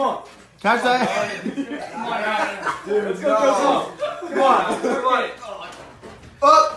Catch that. Dude, let's go, no. Come on, come on. Up.